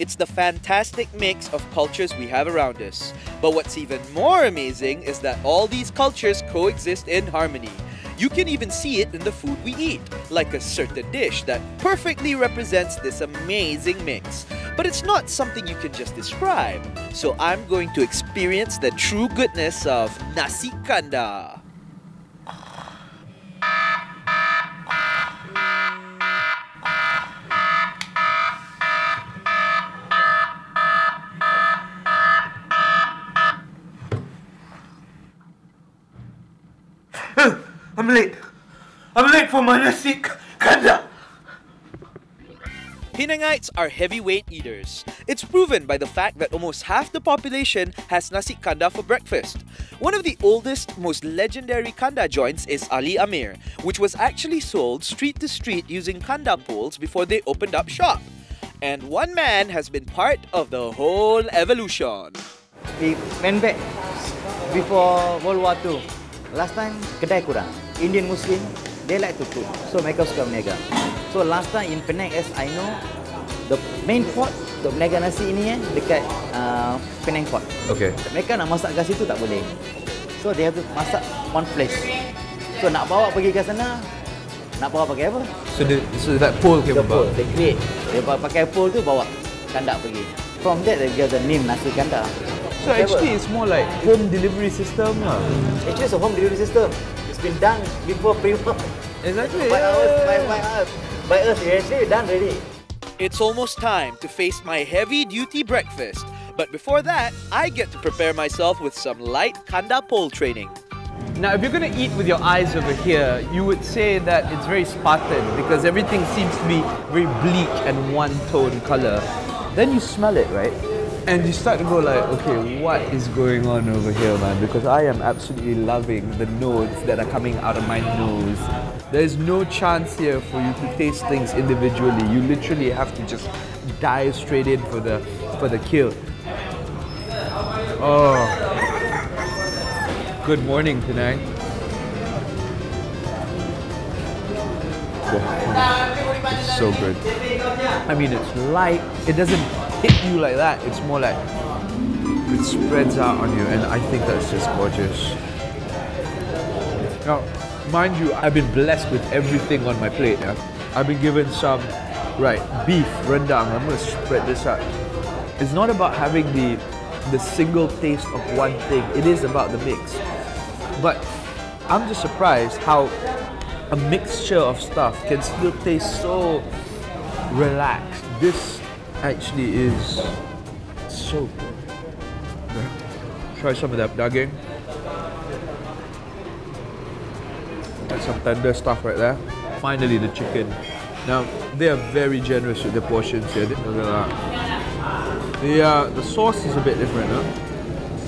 It's the fantastic mix of cultures we have around us. But what's even more amazing is that all these cultures coexist in harmony. You can even see it in the food we eat, like a certain dish that perfectly represents this amazing mix. But it's not something you can just describe. So I'm going to experience the true goodness of nasi kandar. I'm late. I'm late for my nasi kandar. Penangites are heavyweight eaters. It's proven by the fact that almost half the population has nasi kandar for breakfast. One of the oldest, most legendary kandar joints is Ali Amir, which was actually sold street to street using kandar poles before they opened up shop. And one man has been part of the whole evolution. We went back before World War II. Last time kedai kurang. Indian Muslim they like to cook. So mereka suka berniaga. So last time in Penang as I know the main pot untuk berniaga nasi ini eh dekat uh, Penang Port. Okay. Mereka nak masak kat situ tak boleh. So they have to masak one place. So nak bawa pergi ke sana nak bawa pakai apa? So, the, so that pole came The pole. about. They create. Dia bawa- pakai pole tu bawa kandak pergi. From that they get the name nasi kandak. So actually, it's more like home delivery system lah. Actually, it's a home delivery system. It's been done before pre-war. Exactly. by us, by, by us, by us. It's actually done already. It's almost time to face my heavy duty breakfast. But before that, I get to prepare myself with some light kandar pole training. Now, if you're gonna eat with your eyes over here, you would say that it's very Spartan because everything seems to be very bleak and one-tone color. Then you smell it, right? And you start to go like, okay, what is going on over here, man? Because I am absolutely loving the notes that are coming out of my nose. There's no chance here for you to taste things individually. You literally have to just dive straight in for the for the kill. Oh. Good morning tonight. It's so good. I mean, it's light. It doesn't hit you like that. It's more like it spreads out on you, and I think that's just gorgeous. Now, mind you, I've been blessed with everything on my plate. Yeah? I've been given some, right, beef rendang. I'm gonna spread this out. It's not about having the the single taste of one thing. It is about the mix. But I'm just surprised how a mixture of stuff can still taste so relaxed. This actually is so good. Try some of that daging. That's some tender stuff right there. Finally, the chicken. Now, they are very generous with the portions here. Look at that. The, uh, the sauce is a bit different, huh?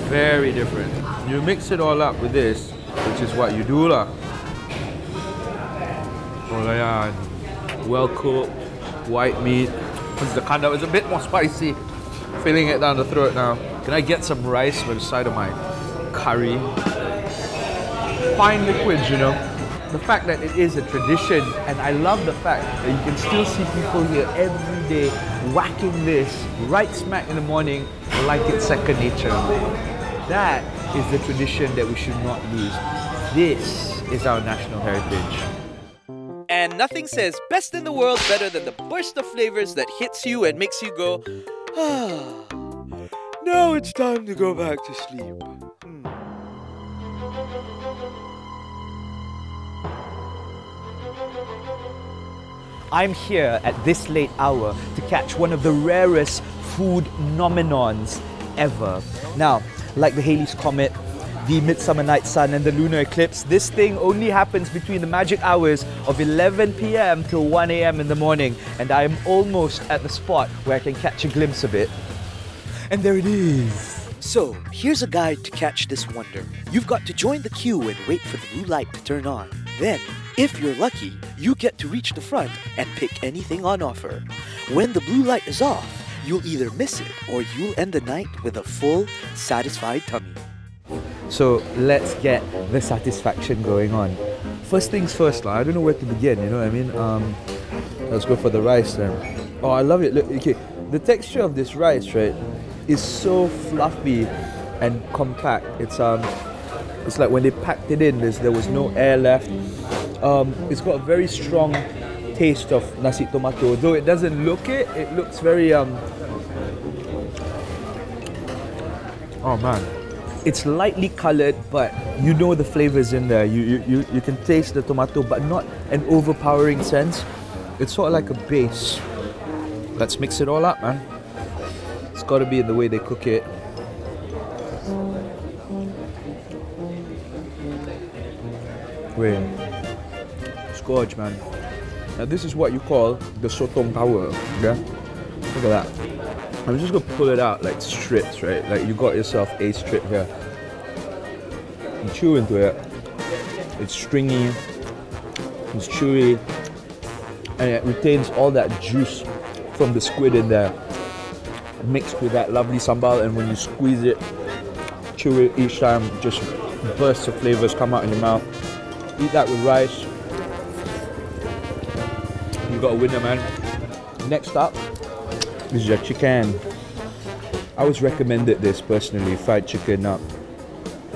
Very different. You mix it all up with this, which is what you do lah. Oh yeah, well cooked, white meat. Because the kandar is a bit more spicy. Feeling it down the throat now. Can I get some rice with the side of my curry? Fine liquids, you know. The fact that it is a tradition, and I love the fact that you can still see people here every day whacking this right smack in the morning like it's second nature. That is the tradition that we should not lose. This is our national heritage. And nothing says best in the world better than the burst of flavors that hits you and makes you go, ah, now it's time to go back to sleep. Hmm. I'm here at this late hour to catch one of the rarest food nominons ever. Now, like the Halley's Comet, the Midsummer Night Sun, and the lunar eclipse, this thing only happens between the magic hours of 11 pm till 1 am in the morning, and I am almost at the spot where I can catch a glimpse of it. And there it is. So, here's a guide to catch this wonder. You've got to join the queue and wait for the blue light to turn on. Then, if you're lucky, you get to reach the front and pick anything on offer. When the blue light is off, you'll either miss it or you'll end the night with a full, satisfied tummy. So let's get the satisfaction going on. First things first, lah. I don't know where to begin. You know what I mean? Um, let's go for the rice then. Oh, I love it. Look, okay, the texture of this rice, right, is so fluffy and compact. It's um, it's like when they packed it in, there was no air left. Um, it's got a very strong taste of nasi tomato, though it doesn't look it. It looks very um. Oh man, it's lightly colored, but you know the flavors in there. You, you, you, you can taste the tomato, but not an overpowering sense. It's sort of like a base. Let's mix it all up, man. It's got to be in the way they cook it. Wait, it's gorge, man. Now this is what you call the sotong power, yeah? Look at that. I'm just gonna pull it out like strips, right? Like you got yourself a strip here. You chew into it. It's stringy, it's chewy, and it retains all that juice from the squid in there, mixed with that lovely sambal. And when you squeeze it, chew it each time, just bursts of flavors come out in your mouth. Eat that with rice. You got a winner, man. Next up is your chicken. I was recommended this personally, fried chicken up.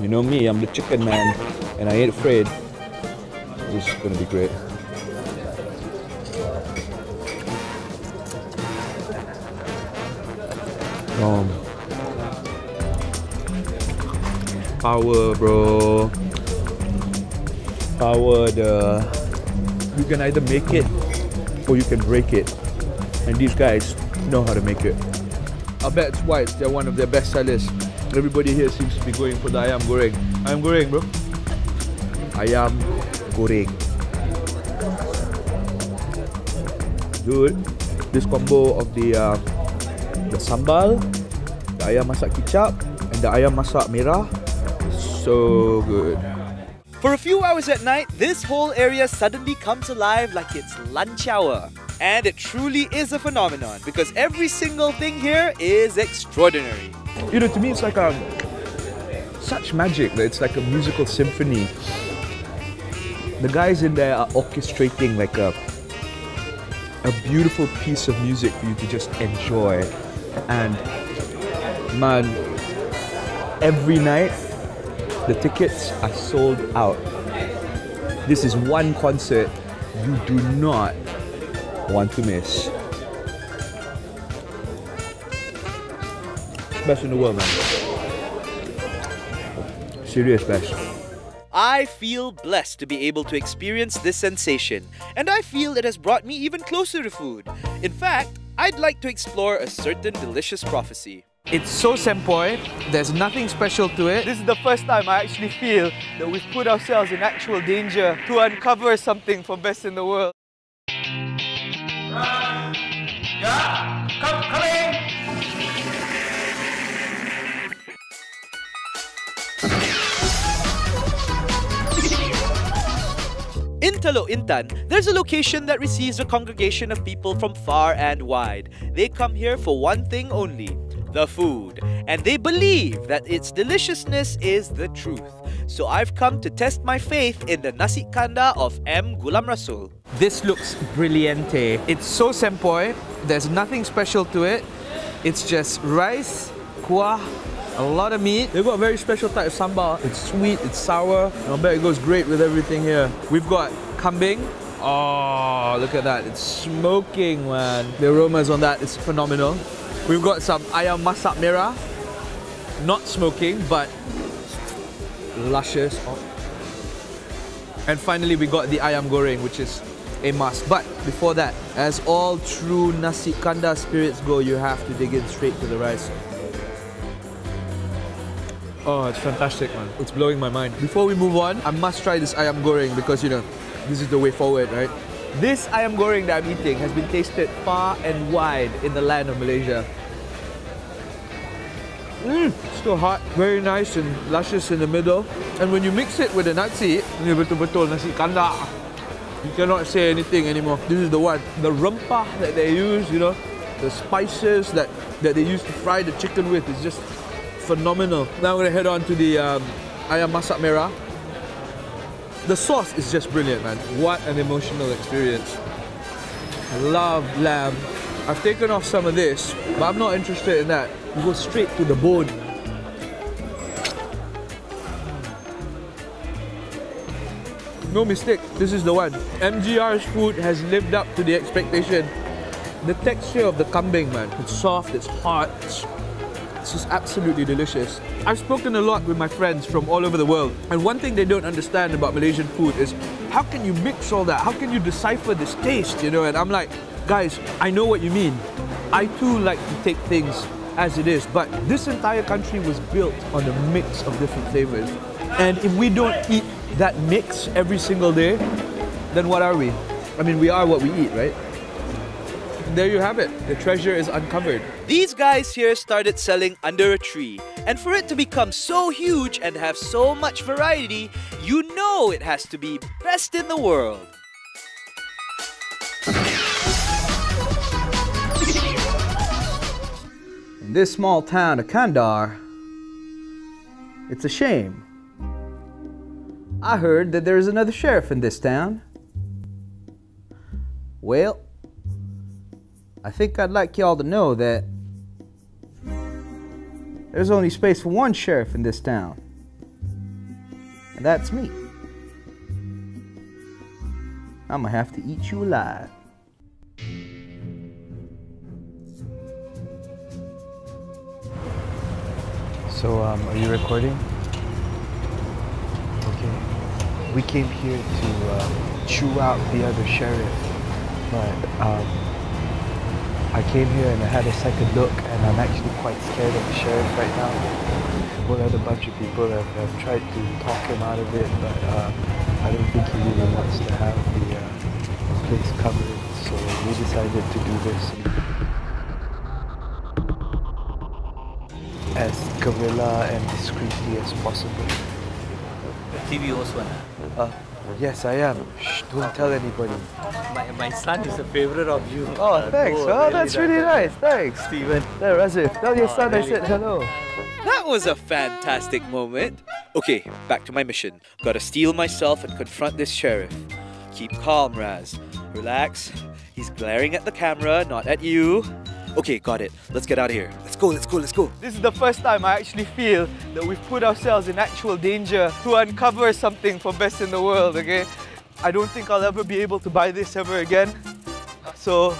You know me, I'm the chicken man, and I ain't afraid. This is gonna be great. Um, power, bro. Power. The you can either make it or you can break it, and these guys know how to make it. I bet it's why they're one of their best sellers. Everybody here seems to be going for the ayam goreng. Ayam goreng, bro. Ayam goreng. Dude, this combo of the uh, the sambal, the ayam masak kicap, and the ayam masak merah is so good. For a few hours at night, this whole area suddenly comes alive like it's lunch hour. And it truly is a phenomenon because every single thing here is extraordinary. You know, to me, it's like um, such magic that it's like a musical symphony. The guys in there are orchestrating like a a beautiful piece of music for you to just enjoy. And man, every night the tickets are sold out. This is one concert you do not want to miss. Best in the world, man. Serious best. I feel blessed to be able to experience this sensation, and I feel it has brought me even closer to food. In fact, I'd like to explore a certain delicious prophecy. It's so sempoi. There's nothing special to it. This is the first time I actually feel that we've put ourselves in actual danger to uncover something for best in the world. In Teluk Intan, there's a location that receives a congregation of people from far and wide. They come here for one thing only the food. And they believe that its deliciousness is the truth. So I've come to test my faith in the nasi kanda of M. Gulam Rasul. This looks brilliante. Eh? It's so sempoi. There's nothing special to it. It's just rice, kuah, a lot of meat. They've got a very special type of sambal. It's sweet, it's sour. I bet it goes great with everything here. We've got kambing. Oh, look at that. It's smoking, man. The aromas on that is phenomenal. We've got some ayam masak merah. Not smoking, but luscious. And finally, we got the ayam goreng, which is a must. But before that, as all true nasi kanda spirits go, you have to dig in straight to the rice. Oh, it's fantastic, man. It's blowing my mind. Before we move on, I must try this ayam goreng because, you know, this is the way forward, right? This ayam goreng that I'm eating has been tasted far and wide in the land of Malaysia. Mm, still hot, very nice and luscious in the middle. And when you mix it with the nasi, ini betul-betul nasi kandar. You cannot say anything anymore. This is the one. The rempah that they use, you know, the spices that, that they use to fry the chicken with is just phenomenal. Now I'm gonna head on to the um, ayam masak merah. The sauce is just brilliant, man. What an emotional experience. I love lamb. I've taken off some of this, but I'm not interested in that. Go straight to the bone. No mistake, this is the one. MGR's food has lived up to the expectation. The texture of the kambing, man, it's soft, it's hot, it's, it's just absolutely delicious. I've spoken a lot with my friends from all over the world, and one thing they don't understand about Malaysian food is how can you mix all that? How can you decipher this taste, you know? And I'm like, guys, I know what you mean. I too like to take things as it is, but this entire country was built on a mix of different flavors. And if we don't eat that mix every single day, then what are we? I mean, we are what we eat, right? There you have it. The treasure is uncovered. These guys here started selling under a tree, and for it to become so huge and have so much variety, you know it has to be best in the world. In this small town of Kandar, it's a shame. I heard that there's another sheriff in this town. Well, I think I'd like y'all to know that there's only space for one sheriff in this town. And that's me. I'm gonna have to eat you alive. So, um, are you recording? Okay. We came here to uh, chew out the other sheriff, but um, I came here and I had a second look, and I'm actually quite scared of the sheriff right now. Well, a bunch of people have, have tried to talk him out of it, but uh, I don't think he really wants to have the uh, place covered. So we decided to do this as guerrilla and discreetly as possible. The TV also one. Uh, yes, I am. Shh, don't tell anybody. My, my son is a favorite of you. Oh, thanks. Oh, that's really nice. Thanks. Steven. There, Razif. Tell your Oh, son I said hello. That was a fantastic moment. Okay, back to my mission. Gotta steel myself and confront this sheriff. Keep calm, Raz. Relax. He's glaring at the camera, not at you. Okay, got it. Let's get out of here. Let's go, let's go, let's go. This is the first time I actually feel that we've put ourselves in actual danger to uncover something for best in the world, okay? I don't think I'll ever be able to buy this ever again. So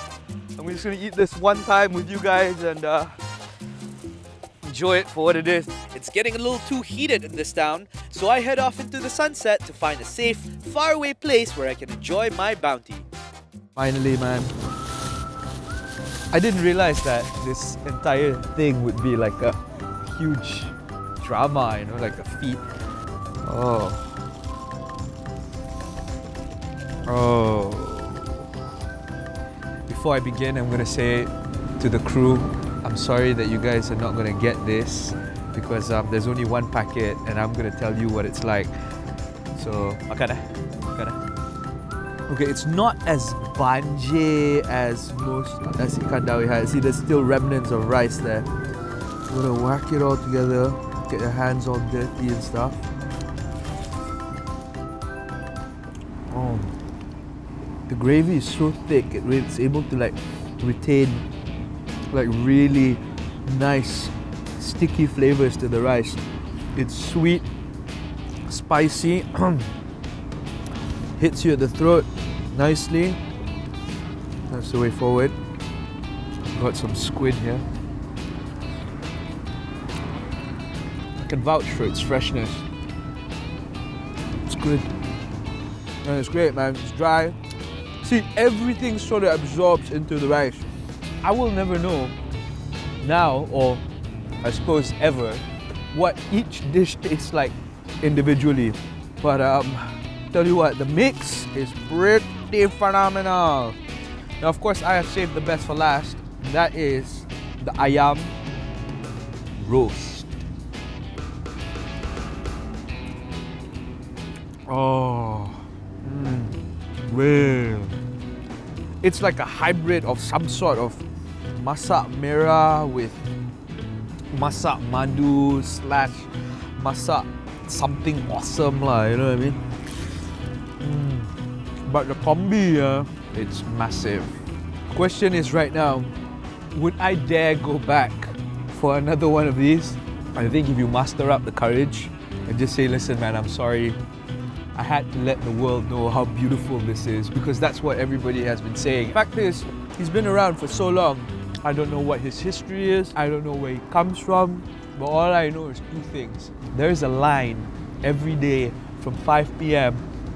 I'm just gonna eat this one time with you guys and uh, enjoy it for what it is. It's getting a little too heated in this town, so I head off into the sunset to find a safe, faraway place where I can enjoy my bounty. Finally, man. I didn't realize that this entire thing would be like a huge drama, you know, like a feat. Oh. Oh. Before I begin, I'm gonna say to the crew, I'm sorry that you guys are not gonna get this because um, there's only one packet and I'm gonna tell you what it's like. So, makan eh? Makan? Okay, it's not as banjir as most nasi kandar we had. See, there's still remnants of rice there. We're gonna whack it all together, get your hands all dirty and stuff. Oh, the gravy is so thick; it's able to like retain like really nice sticky flavors to the rice. It's sweet, spicy. hits you at the throat nicely. That's the way forward. Got some squid here. I can vouch for its freshness. It's good. And it's great, man. It's dry. See, everything sort of absorbs into the rice. I will never know now, or I suppose ever, what each dish tastes like individually. But um, tell you what, the mix is pretty phenomenal. Now, of course, I have saved the best for last. That is the ayam roast. Oh, mm. well, it's like a hybrid of some sort of masak merah with masak madu slash masak something awesome lah. You know what I mean? The combi, uh, it's massive. Question is right now, would I dare go back for another one of these? I think if you muster up the courage and just say, listen man, I'm sorry, I had to let the world know how beautiful this is because that's what everybody has been saying. Fact is, he's been around for so long. I don't know what his history is, I don't know where he comes from, but all I know is two things. There's a line every day from 5 p.m.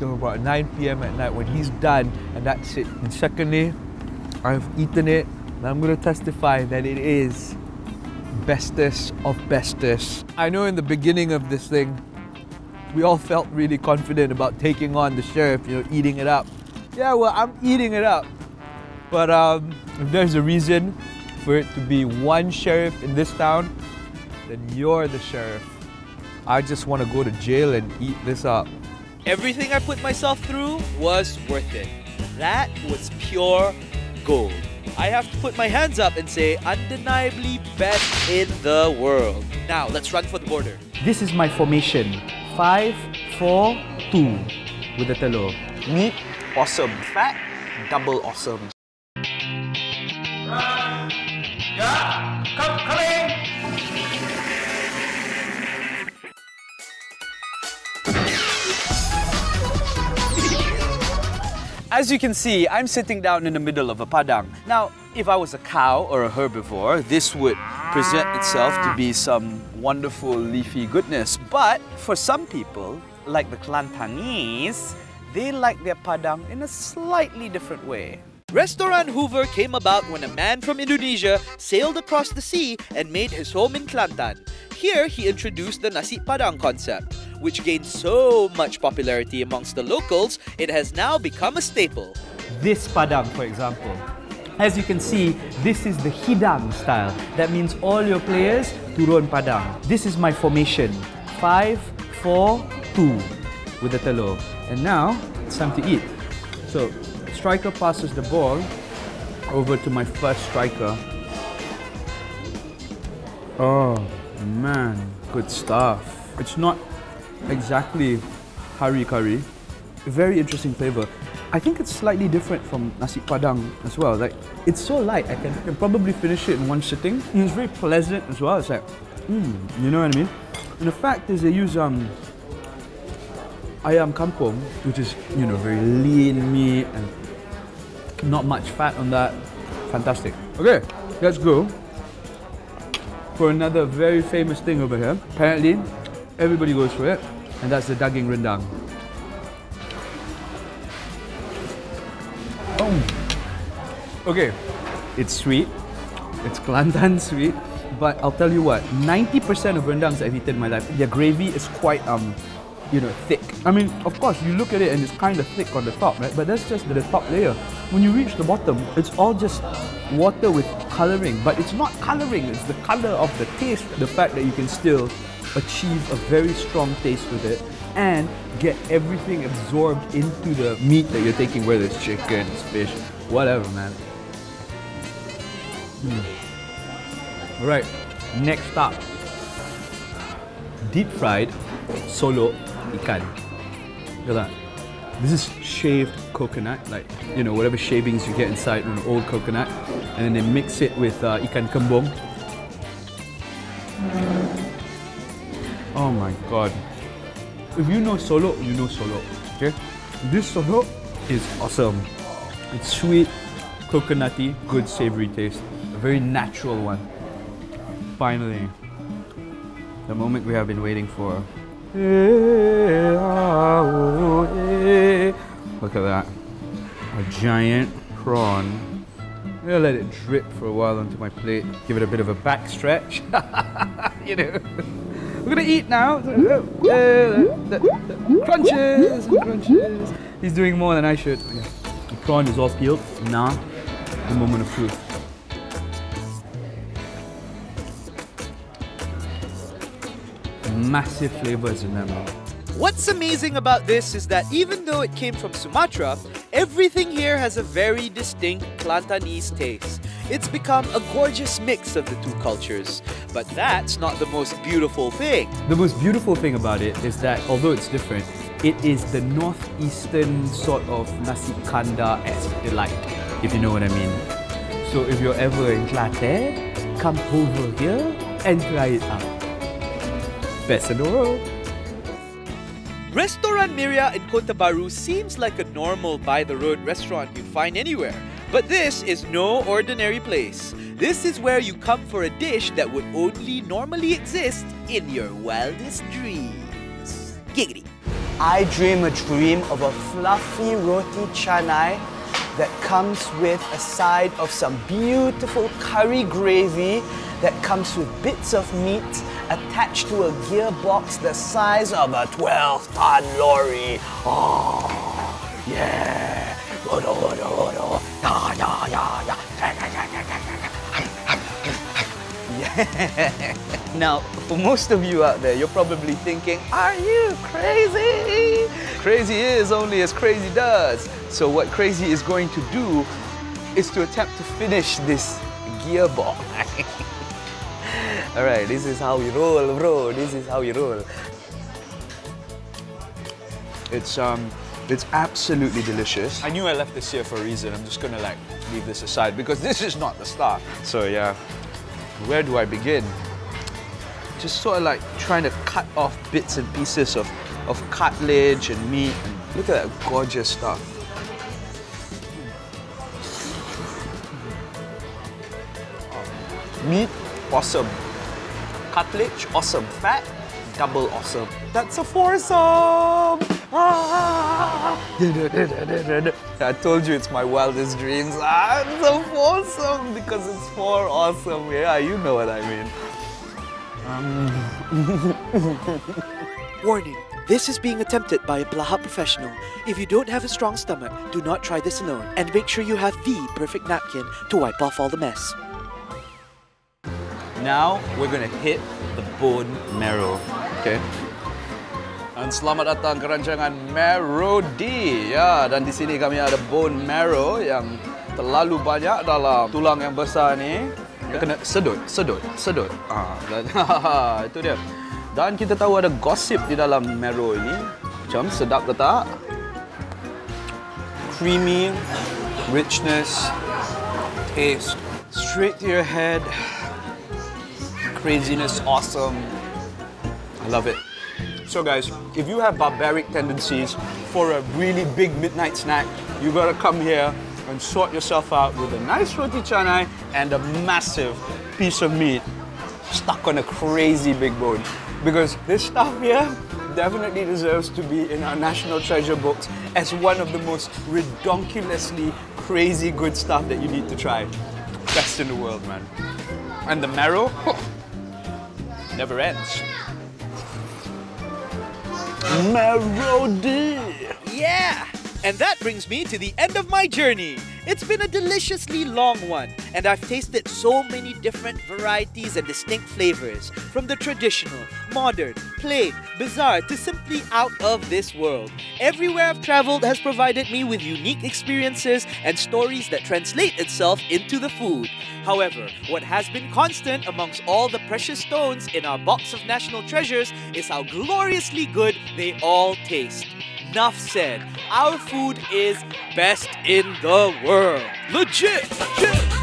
about 9 p.m. at night when he's done, and that's it. And secondly, I've eaten it, and I'm gonna testify that it is bestest of bestest. I know in the beginning of this thing, we all felt really confident about taking on the sheriff, you know, eating it up. Yeah, well, I'm eating it up. But um, if there's a reason for it to be one sheriff in this town, then you're the sheriff. I just want to go to jail and eat this up. Everything I put myself through was worth it. That was pure gold. I have to put my hands up and say undeniably best in the world. Now, let's run for the border. This is my formation. Five, four, two with the telur. Meat, awesome. Fat, double awesome. As you can see, I'm sitting down in the middle of a padang. Now, if I was a cow or a herbivore, this would present itself to be some wonderful leafy goodness. But for some people, like the Kelantanese, they like their padang in a slightly different way. Restaurant Hoover came about when a man from Indonesia sailed across the sea and made his home in Kelantan. Here, he introduced the nasi padang concept, which gained so much popularity amongst the locals, it has now become a staple. This padang, for example. As you can see, this is the hidang style. That means all your players turun padang. This is my formation. Five, four, two with the telur. And now, it's time to eat. So, striker passes the ball over to my first striker. Oh, man, good stuff. It's not exactly hari curry. Very interesting flavor. I think it's slightly different from nasi padang as well. Like it's so light, I can, can probably finish it in one sitting. It's very pleasant as well. It's like, mm, you know what I mean? And the fact is, they use um ayam kampung, which is you know very lean meat and not much fat on that. Fantastic. Okay, let's go for another very famous thing over here. Apparently, everybody goes for it, and that's the daging rendang. Oh. Okay, it's sweet. It's Kelantan sweet. But I'll tell you what, 90% of rendangs I've eaten in my life, their gravy is quite, um, you know, thick. I mean, of course, you look at it and it's kind of thick on the top, right? But that's just the top layer. When you reach the bottom, it's all just water with coloring. But it's not coloring, it's the color of the taste. The fact that you can still achieve a very strong taste with it and get everything absorbed into the meat that you're taking, whether it's chicken, it's fish, whatever, man. Mm. All right, next up, deep fried solo ikan. Look at that. This is shaved coconut, like you know whatever shavings you get inside an old coconut, and then they mix it with uh, ikan kembung. Oh my god. If you know solo, you know solo. Okay? This solo is awesome. It's sweet, coconutty, good savory taste. A very natural one. Finally, the moment we have been waiting for. Look at that. A giant prawn. I'm gonna let it drip for a while onto my plate. Give it a bit of a back stretch. you know. We're gonna eat now. Uh, uh, crunches, crunches. He's doing more than I should. The prawn is all peeled. Now, the moment of truth. Massive flavors in there, man. What's amazing about this is that even though it came from Sumatra, everything here has a very distinct Kelantanese taste. It's become a gorgeous mix of the two cultures. But that's not the most beautiful thing. The most beautiful thing about it is that although it's different, it is the northeastern sort of nasi kandar esque delight, if you know what I mean. So if you're ever in Kelantan, come over here and try it out. Best in the world. Restaurant Miria in Kota Bharu seems like a normal by the road restaurant you'd find anywhere. But this is no ordinary place. This is where you come for a dish that would only normally exist in your wildest dreams. Giggity. I dream a dream of a fluffy roti canai that comes with a side of some beautiful curry gravy that comes with bits of meat attached to a gearbox the size of a 12 ton lorry. Oh, yeah. Rodo, rodo, rodo. Yeah, yeah, yeah, yeah. Yeah. Now, for most of you out there, you're probably thinking, are you crazy? Crazy is only as crazy does. So what crazy is going to do is to attempt to finish this gearbox. All right, this is how we roll, bro. This is how we roll. It's um, it's absolutely delicious. I knew I left this here for a reason. I'm just gonna like leave this aside because this is not the start. So yeah, where do I begin? Just sort of like trying to cut off bits and pieces of of cartilage and meat. And look at that gorgeous stuff. Meat, awesome. Cartilage, awesome. Fat, double awesome. That's a foursome! Ah! I told you it's my wildest dreams. Ah, it's a foursome because it's four awesome. Yeah, you know what I mean. Warning. This is being attempted by a Blaha professional. If you don't have a strong stomach, do not try this alone. And make sure you have the perfect napkin to wipe off all the mess. Now we're gonna hit the bone marrow. Okay. Dan selamat datang ke rancangan Marrow-D. Ya, dan di sini kami ada bone marrow yang terlalu banyak dalam tulang yang besar ni. Kena sedut, sedut, sedut. Dan, itu dia. Dan kita tahu ada gosip di dalam marrow ini. Macam sedap ke tak? Creamy, richness, taste, straight to your head. Craziness, awesome. I love it. So guys, if you have barbaric tendencies for a really big midnight snack, you gotta come here and sort yourself out with a nice roti canai and a massive piece of meat stuck on a crazy big bone. Because this stuff here definitely deserves to be in our national treasure books as one of the most redonkulously crazy good stuff that you need to try. Best in the world, man. And the marrow never ends. Marrow-D! Yeah! And that brings me to the end of my journey. It's been a deliciously long one, and I've tasted so many different varieties and distinct flavors, from the traditional, modern, plain, bizarre, to simply out of this world. Everywhere I've traveled has provided me with unique experiences and stories that translate itself into the food. However, what has been constant amongst all the precious stones in our box of national treasures is how gloriously good they all taste. Enough said. Our food is best in the world. Legit! Legit!